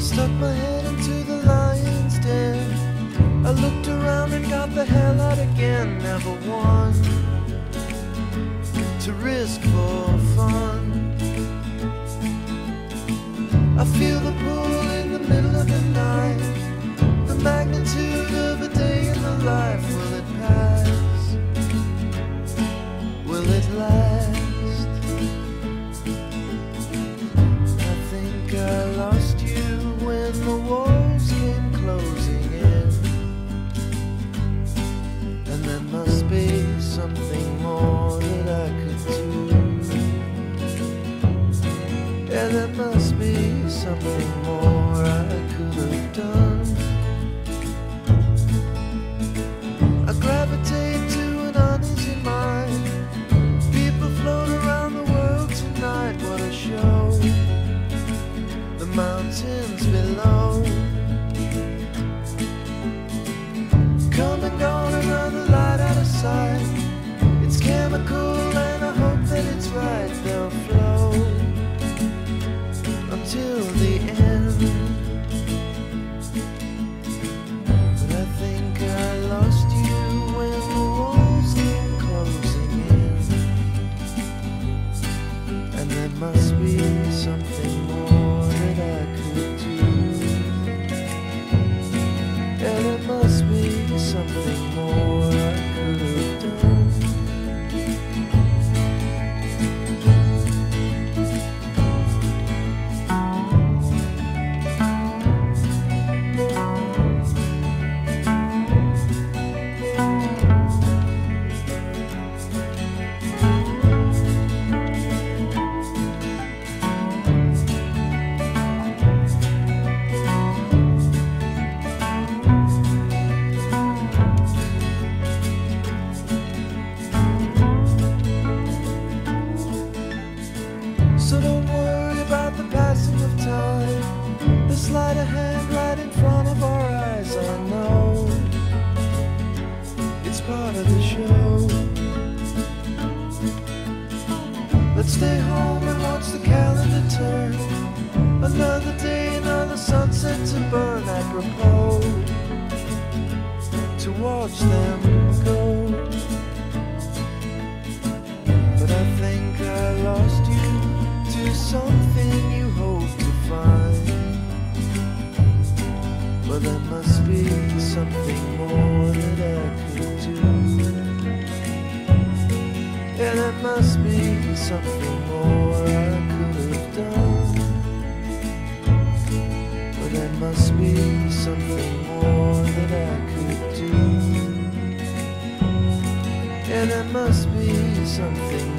stuck my head into the lion's den. I looked around and got the hell out again. Never one to risk for something must be something more that I could do. Yeah, there must be something more sleight of hand right in front of our eyes. I know it's part of the show. Let's stay home and watch the calendar turn. Another day, another sunset to burn. Apropos to watch them something more I could have done. But there must be something more that I could do. Yeah, there must be something